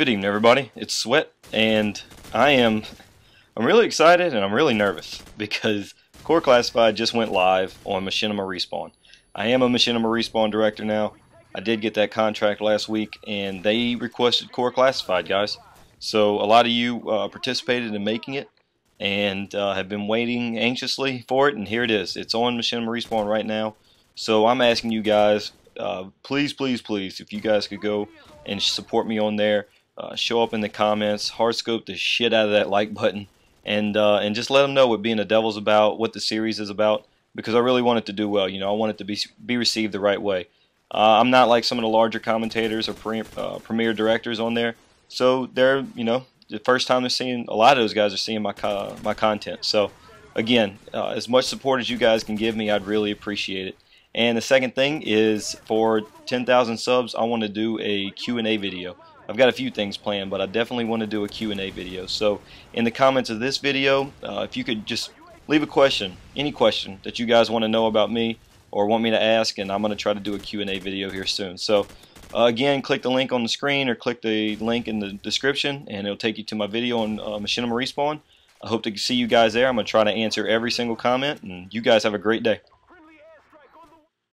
Good evening, everybody. It's Sweat, and I am I'm really excited and I'm really nervous because Corps Classified just went live on Machinima Respawn. I am a Machinima Respawn director now. I did get that contract last week, and they requested Corps Classified, guys. So a lot of you uh, participated in making it and uh, have been waiting anxiously for it, and here it is. It's on Machinima Respawn right now. So I'm asking you guys, uh, please, please, please, if you guys could go and support me on there, uh, show up in the comments, hardscope the shit out of that like button, and uh, and just let them know what being a devil's about, what the series is about, because I really want it to do well. You know, I want it to be be received the right way. Uh, I'm not like some of the larger commentators or pre uh, premiere directors on there, so they're you know the first time they're seeing a lot of those guys are seeing my co my content. So again, uh, as much support as you guys can give me, I'd really appreciate it. And the second thing is for 10,000 subs, I want to do a Q&A video. I've got a few things planned, but I definitely want to do a Q&A video. So in the comments of this video, uh, if you could just leave a question, any question that you guys want to know about me or want me to ask, and I'm going to try to do a Q&A video here soon. So uh, again, click the link on the screen or click the link in the description, and it'll take you to my video on uh, Machinima Respawn. I hope to see you guys there. I'm going to try to answer every single comment, and you guys have a great day.